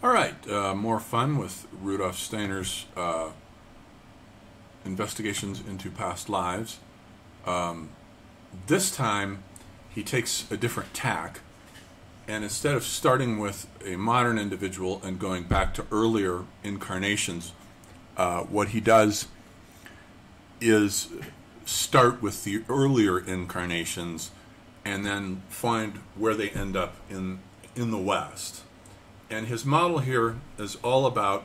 All right, uh, more fun with Rudolf Steiner's uh, investigations into past lives. Um, this time, he takes a different tack, and instead of starting with a modern individual and going back to earlier incarnations, uh, what he does is start with the earlier incarnations and then find where they end up in in the West. And his model here is all about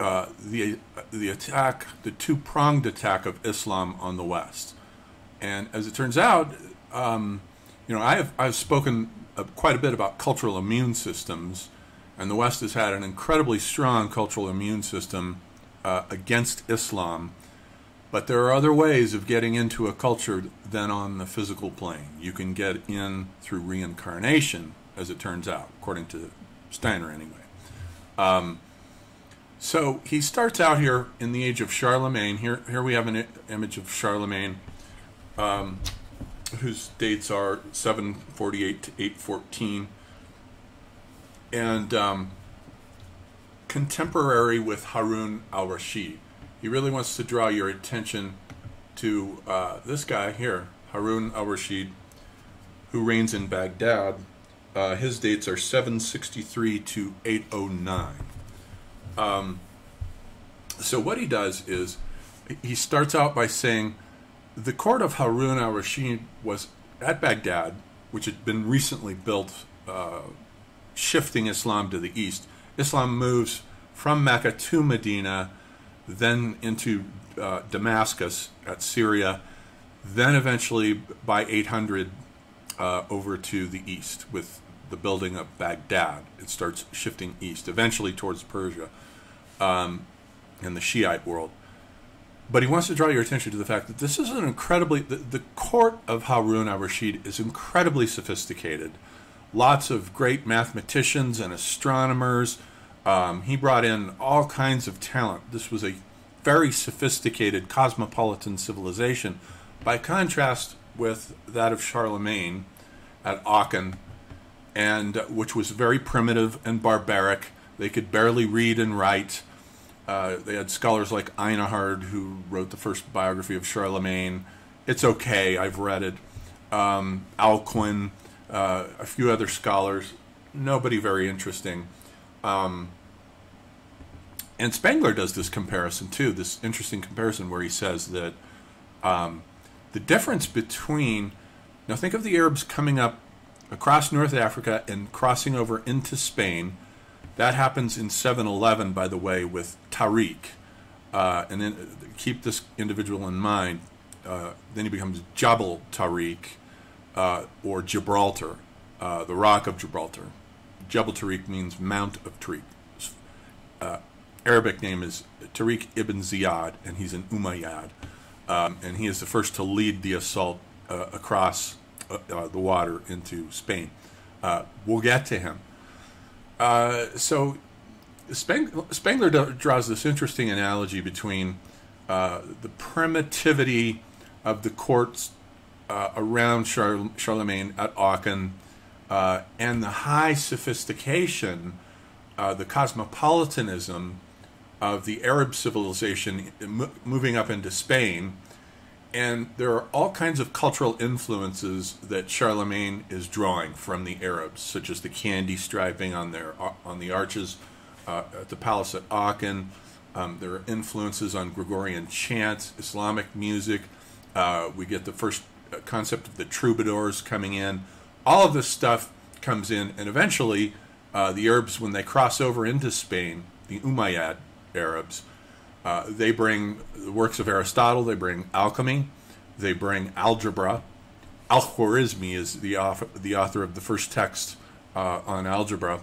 uh, the the attack, the two pronged attack of Islam on the West. And as it turns out, um, you know, I have I've spoken uh, quite a bit about cultural immune systems, and the West has had an incredibly strong cultural immune system uh, against Islam. But there are other ways of getting into a culture than on the physical plane. You can get in through reincarnation, as it turns out, according to Steiner anyway. Um, so he starts out here in the age of Charlemagne. Here, here we have an image of Charlemagne, um, whose dates are 748 to 814, and um, contemporary with Harun al-Rashid. He really wants to draw your attention to uh, this guy here, Harun al-Rashid, who reigns in Baghdad uh, his dates are 763 to 809. Um, so what he does is he starts out by saying the court of Harun al-Rashid was at Baghdad, which had been recently built, uh, shifting Islam to the east. Islam moves from Mecca to Medina, then into uh, Damascus at Syria, then eventually by 800 uh, over to the east with the building of Baghdad. It starts shifting east, eventually towards Persia um, and the Shiite world. But he wants to draw your attention to the fact that this is an incredibly, the, the court of Harun al Rashid is incredibly sophisticated. Lots of great mathematicians and astronomers. Um, he brought in all kinds of talent. This was a very sophisticated cosmopolitan civilization. By contrast with that of Charlemagne at Aachen and uh, which was very primitive and barbaric. They could barely read and write. Uh, they had scholars like Einhard, who wrote the first biography of Charlemagne. It's okay, I've read it. Um, Alcuin, uh, a few other scholars. Nobody very interesting. Um, and Spengler does this comparison too, this interesting comparison where he says that um, the difference between, now think of the Arabs coming up across North Africa and crossing over into Spain. That happens in 711, by the way, with Tariq. Uh, and then uh, keep this individual in mind. Uh, then he becomes Jabal Tariq uh, or Gibraltar, uh, the Rock of Gibraltar. Jabal Tariq means Mount of Tariq. Uh, Arabic name is Tariq ibn Ziyad, and he's an Umayyad. Um, and he is the first to lead the assault across uh, uh, the water into Spain. Uh, we'll get to him. Uh, so Speng- Spengler draws this interesting analogy between uh, the primitivity of the courts around Char- Charlemagne at Aachen and the high sophistication, the cosmopolitanism of the Arab civilization moving up into Spain and there are all kinds of cultural influences that Charlemagne is drawing from the Arabs, such as the candy striping on their on the arches uh, at the palace at Aachen. Um, there are influences on Gregorian chants, Islamic music. Uh, we get the first uh, concept of the troubadours coming in. All of this stuff comes in, and eventually, uh, the Arabs, when they cross over into Spain, the Umayyad Arabs, uh, they bring the works of Aristotle, they bring alchemy, they bring algebra. Al Khwarizmi is the author, the author of the first text uh, on algebra.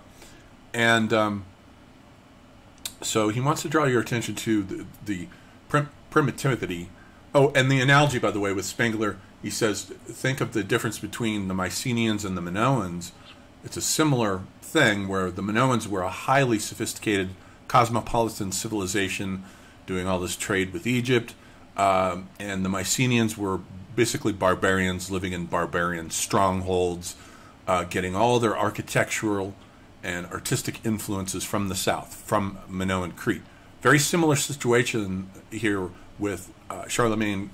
And um, so he wants to draw your attention to the, the prim- primitivity. Oh, and the analogy, by the way, with Spengler, he says, think of the difference between the Mycenaeans and the Minoans. It's a similar thing where the Minoans were a highly sophisticated cosmopolitan civilization doing all this trade with Egypt. Um, and the Mycenaeans were basically barbarians living in barbarian strongholds, uh, getting all their architectural and artistic influences from the south, from Minoan Crete. Very similar situation here with uh, Charlemagne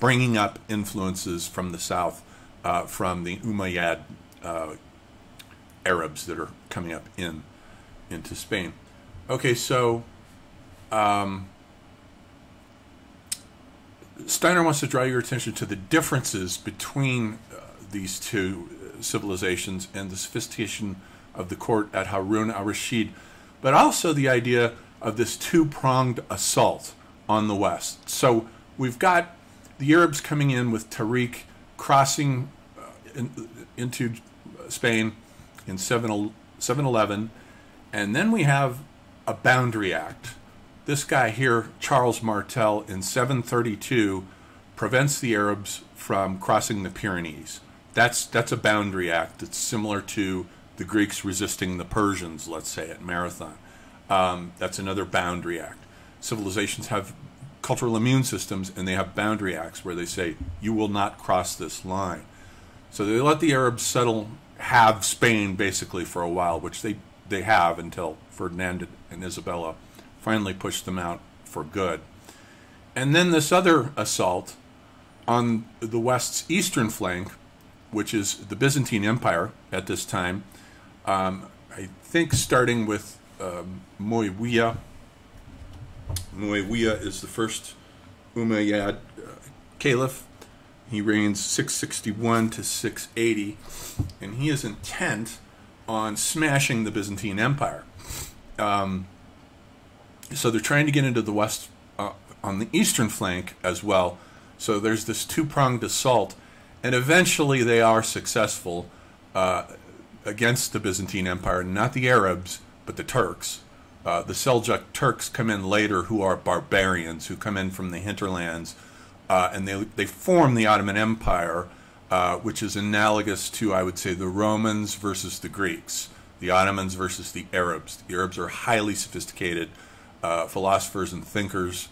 bringing up influences from the south, uh, from the Umayyad uh, Arabs that are coming up in into Spain. Okay, so um, Steiner wants to draw your attention to the differences between uh, these two civilizations and the sophistication of the court at Harun al Rashid, but also the idea of this two pronged assault on the West. So we've got the Arabs coming in with Tariq crossing uh, in, into Spain in 7, 711, and then we have a boundary act. This guy here, Charles Martel, in 732, prevents the Arabs from crossing the Pyrenees. That's that's a boundary act. It's similar to the Greeks resisting the Persians, let's say, at Marathon. Um, that's another boundary act. Civilizations have cultural immune systems, and they have boundary acts where they say, you will not cross this line. So they let the Arabs settle, have Spain basically for a while, which they, they have until Ferdinand and Isabella finally pushed them out for good. And then this other assault on the West's eastern flank, which is the Byzantine Empire at this time, um, I think starting with um, Muawiyah. Muawiyah is the first Umayyad uh, caliph. He reigns 661 to 680, and he is intent on smashing the Byzantine Empire. Um, so they're trying to get into the west uh, on the eastern flank as well. So there's this two pronged assault, and eventually they are successful. Uh, against the Byzantine Empire, not the Arabs, but the Turks. Uh, the Seljuk Turks come in later, who are barbarians, who come in from the hinterlands, uh, and they, they form the Ottoman Empire, uh, which is analogous to, I would say, the Romans versus the Greeks, the Ottomans versus the Arabs. The Arabs are highly sophisticated uh, philosophers and thinkers,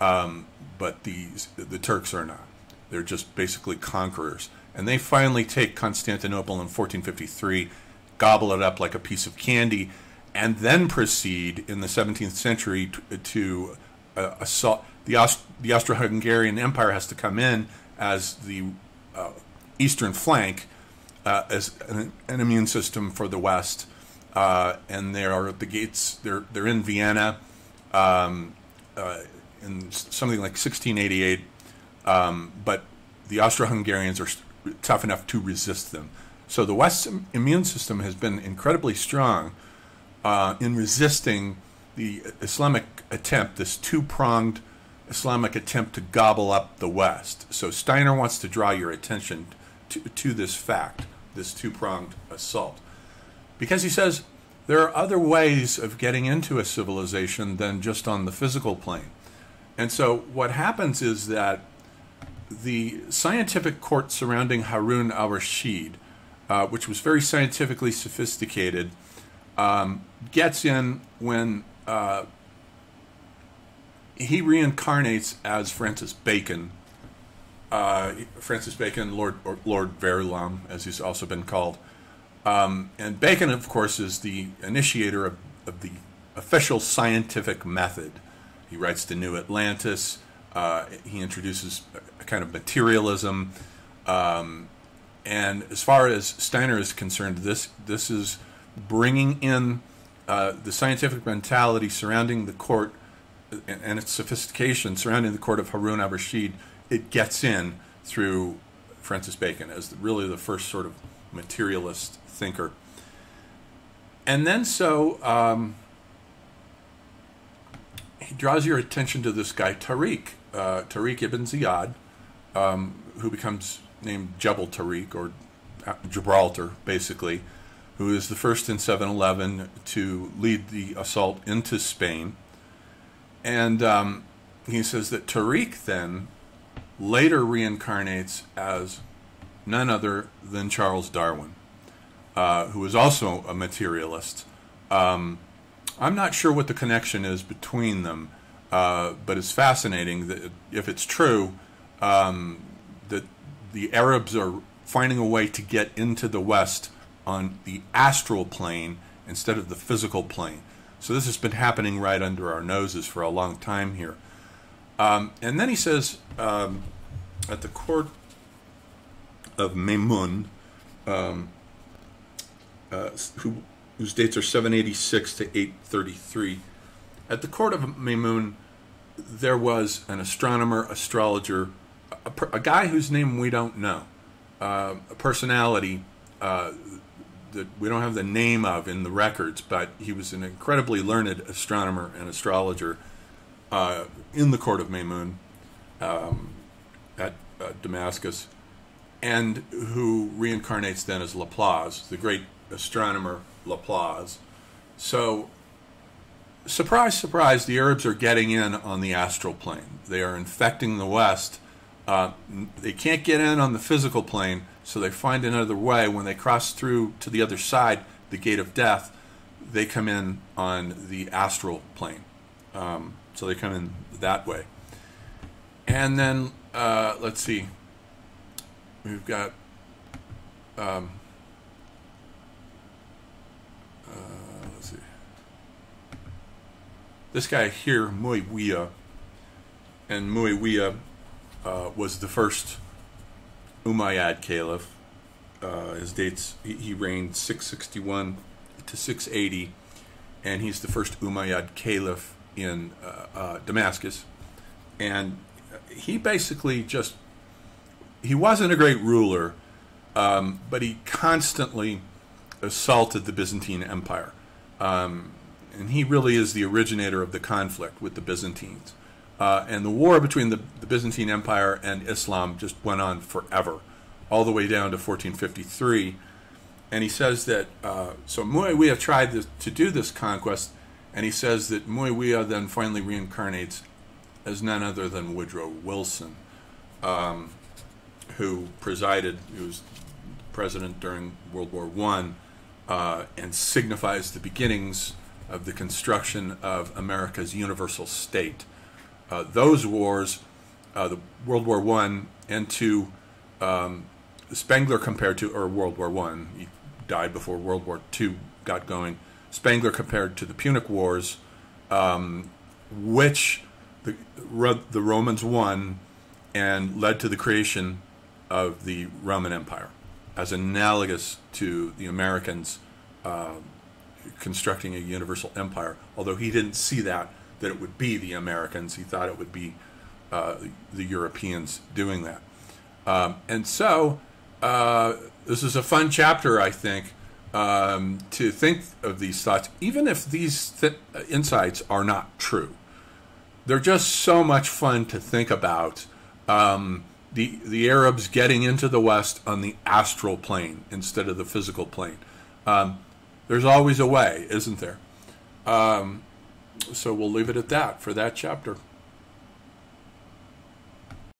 um, but these, the Turks are not. They're just basically conquerors. And they finally take Constantinople in 1453, gobble it up like a piece of candy, and then proceed in the 17th century to, to uh, assault. The, Aust- the Austro Hungarian Empire has to come in as the uh, eastern flank uh, as an, an, immune system for the West. Uh, and there are at the gates, they're, they're in Vienna um, uh, in something like 1688. Um, but the Austro Hungarians are tough enough to resist them. So the West's immune system has been incredibly strong uh, in resisting the Islamic attempt, this two pronged Islamic attempt to gobble up the West. So Steiner wants to draw your attention to, to this fact, this two pronged assault. Because he says there are other ways of getting into a civilization than just on the physical plane. And so what happens is that the scientific court surrounding Harun al Rashid, uh, which was very scientifically sophisticated, um, gets in when uh, he reincarnates as Francis Bacon. Uh, Francis Bacon, Lord Lord Verulam, as he's also been called, um, and Bacon, of course, is the initiator of, of the official scientific method. He writes the New Atlantis. Uh, he introduces a kind of materialism. Um, and as far as Steiner is concerned, this this is bringing in uh, the scientific mentality surrounding the court and, and, its sophistication surrounding the court of Harun al-Rashid. It gets in through Francis Bacon as really the first sort of materialist thinker. And then so um, he draws your attention to this guy Tariq, uh, Tariq ibn Ziyad, um, who becomes named Jebel Tariq or uh, Gibraltar, basically, who is the first in 711 to lead the assault into Spain. And um, he says that Tariq then later reincarnates as none other than Charles Darwin, uh, who is also a materialist. Um, I'm not sure what the connection is between them. Uh, but it's fascinating that if it's true um, that the Arabs are finding a way to get into the West on the astral plane instead of the physical plane. So this has been happening right under our noses for a long time here. Um, and then he says, um, at the court of Maimun, um, uh, who, whose dates are 786 to 833, at the court of Maimun, there was an astronomer, astrologer, a, a guy whose name we don't know, uh, a personality uh, that we don't have the name of in the records, but he was an incredibly learned astronomer and astrologer uh, in the court of Maimun um, at uh, Damascus, and who reincarnates then as Laplace, the great astronomer Laplace. So, surprise, surprise, the Arabs are getting in on the astral plane. They are infecting the West. Uh, they can't get in on the physical plane, so they find another way. When they cross through to the other side, the gate of death, they come in on the astral plane. Um, so they come in that way. And then, uh, let's see, we've got. Um, uh, let's see. This guy here, Muawiyah, and Muawiyah uh, was the first Umayyad caliph. Uh, his dates, he, he, reigned 661 to 680, and he's the first Umayyad caliph in uh, uh, Damascus. And he basically just, he wasn't a great ruler, um, but he constantly assaulted the Byzantine Empire. Um, and he really is the originator of the conflict with the Byzantines. Uh, and the war between the, the, Byzantine Empire and Islam just went on forever, all the way down to 1453. And he says that, uh, so Muawiyah tried to, to do this conquest, and he says that Muawiyah then finally reincarnates as none other than Woodrow Wilson, um, who presided, he was president during World War One, uh, and signifies the beginnings of the construction of America's universal state uh, those wars, uh, the World War One and two, um, Spengler compared to, or World War One, he died before World War Two got going. Spengler compared to the Punic Wars, um, which the the Romans won and led to the creation of the Roman Empire, as analogous to the Americans uh, constructing a universal empire. Although he didn't see that that it would be the Americans. He thought it would be uh, the Europeans doing that. Um, and so uh, this is a fun chapter, I think, um, to think of these thoughts, even if these th- insights are not true. They're just so much fun to think about. Um, the the Arabs getting into the West on the astral plane instead of the physical plane. Um, there's always a way, isn't there? Um, so we'll leave it at that for that chapter.